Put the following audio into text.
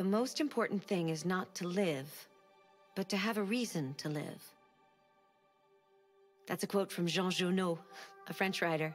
The most important thing is not to live, but to have a reason to live. That's a quote from Jean Giono, a French writer.